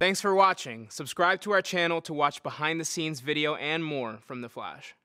Thanks for watching. Subscribe to our channel to watch behind the scenes video and more from The Flash.